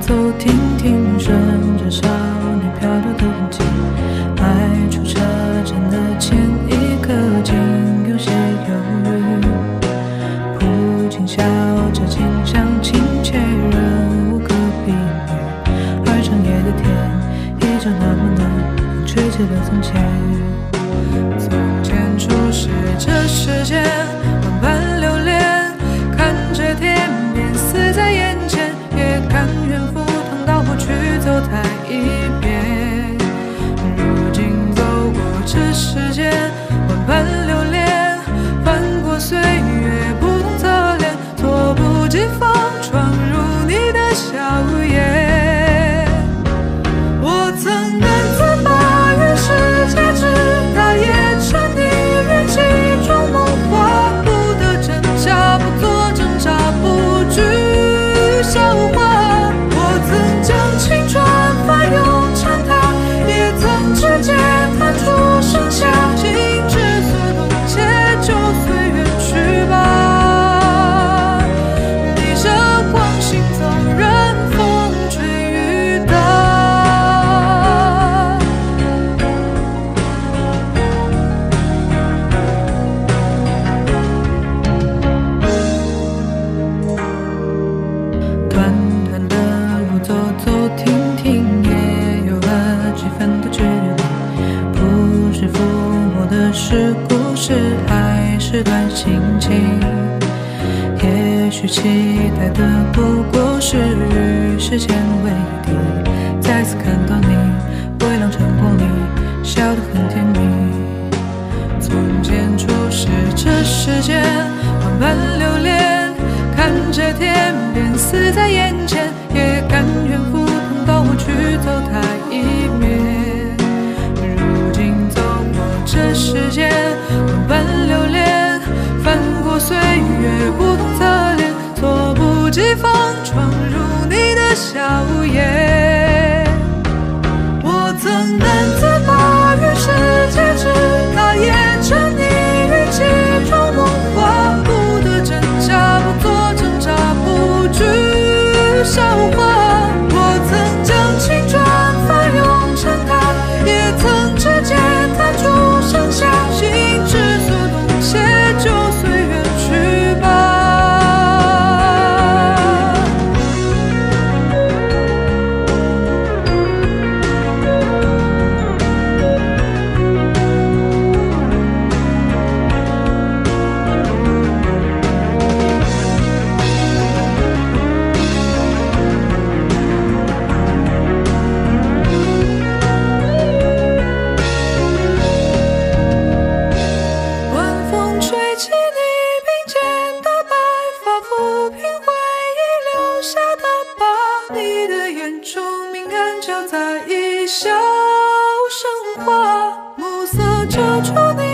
走停停顺着少年漂流的痕迹迈出车站的前一刻竟有些犹豫。不禁笑这近乡情怯仍无可避免。而长野的天依旧那么暖风吹起了从前。从前初识这世间更多的是故事，还是段心情？也许期待的不过是与时间为敌。再次看到你，微凉晨光，里笑得很甜蜜。从前初识这世间，万般流连，看着天边似在眼前。笑在异乡生活暮色遮住你